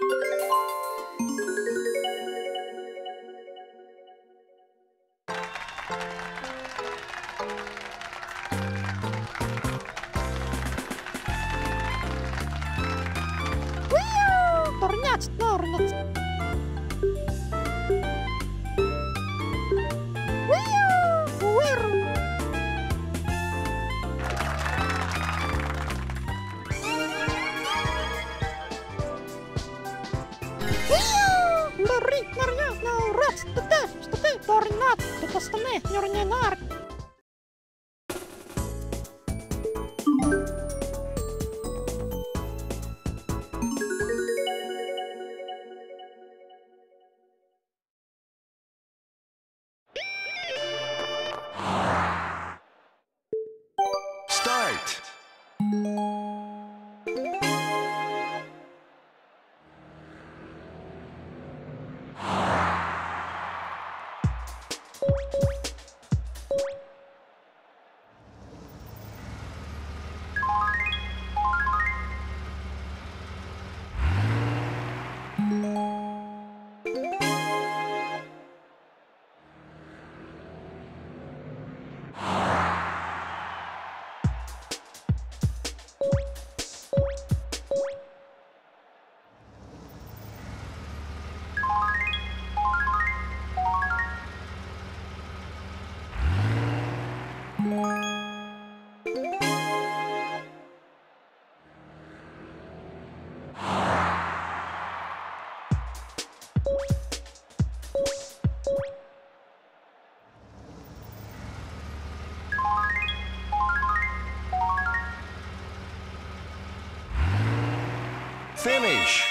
Torniac, Tornat, tutastane, yornenar, nar. Start. Finish.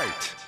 Start.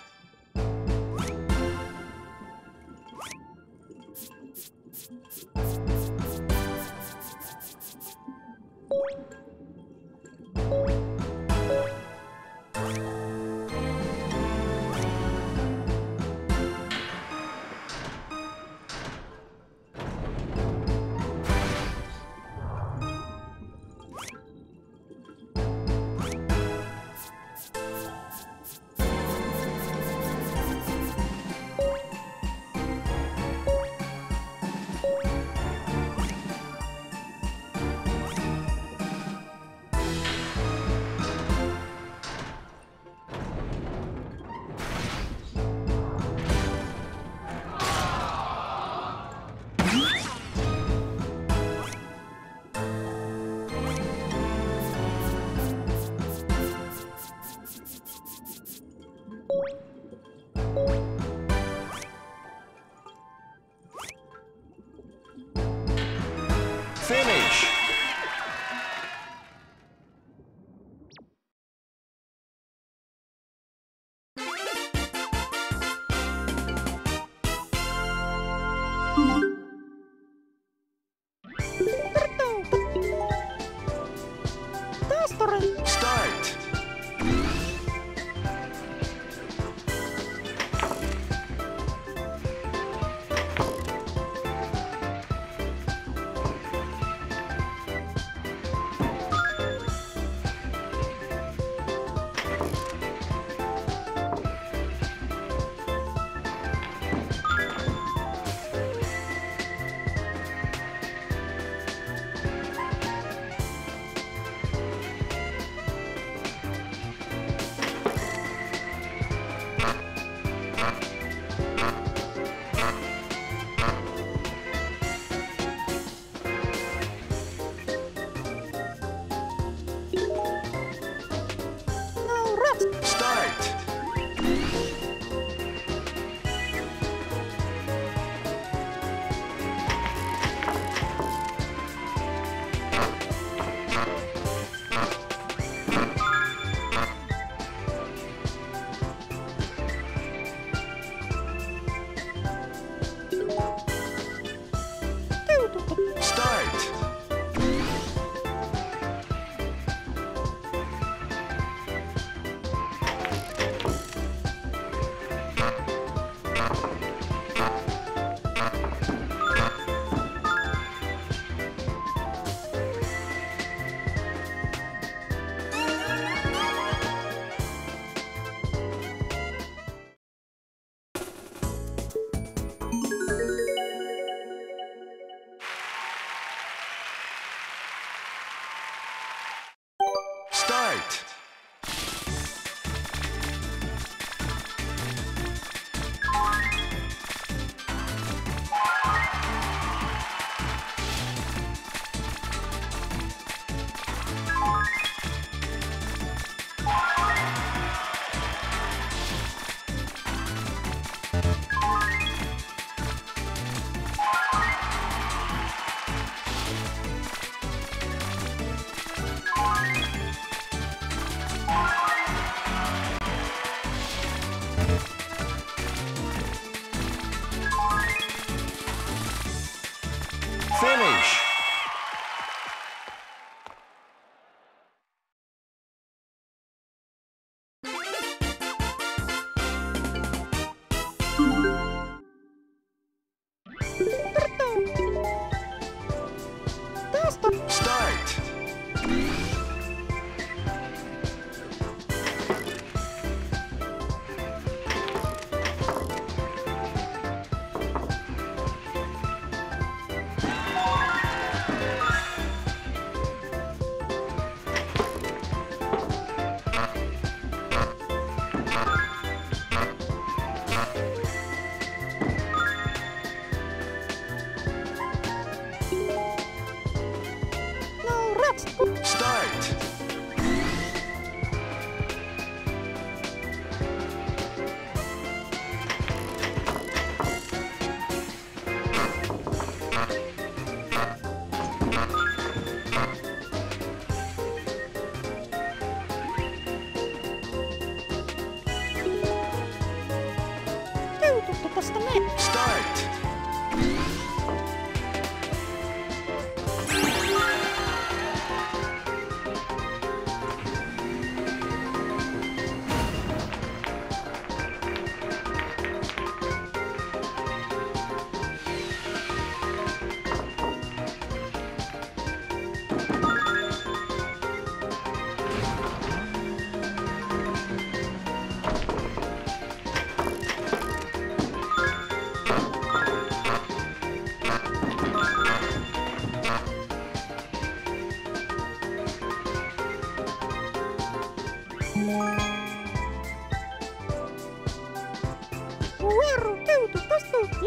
Доступ. Стой!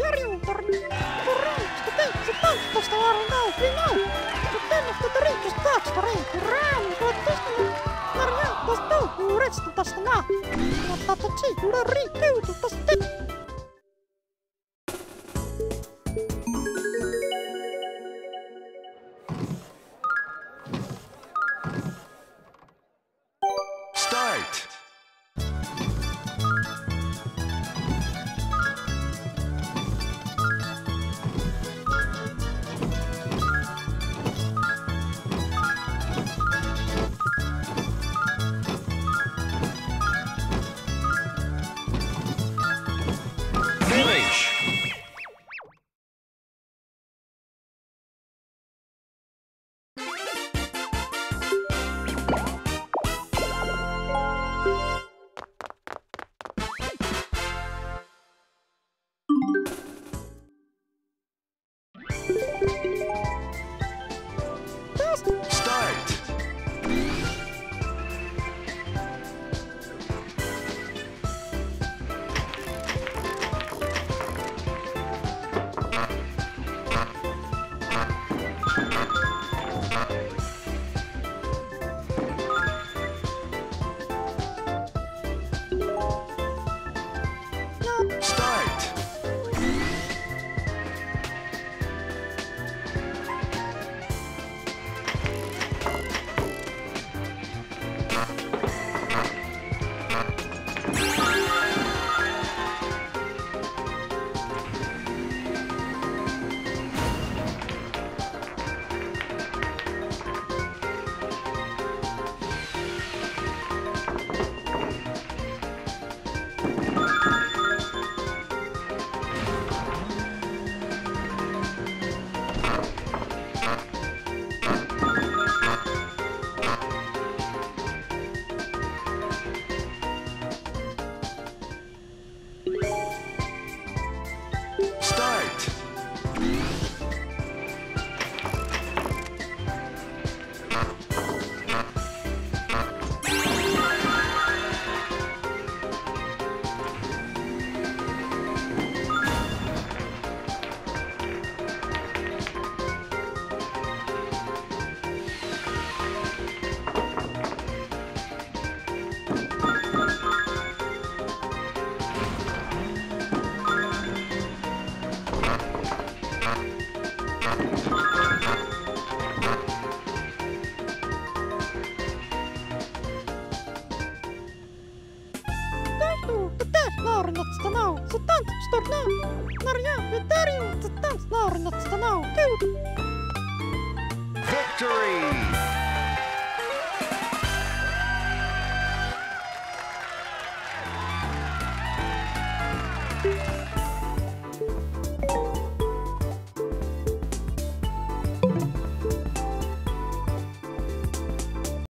Järjellä torni, torriikista teitsi tanssista vaaran kaupunki nou. Ja tännestä torriikista taaksta reiku räämi, kun et tästä Marjaa, tästä tuu, juuretsita tästä naa. Mutta tätä tsiikura riikkeyty tästä No. Keutu. Victory!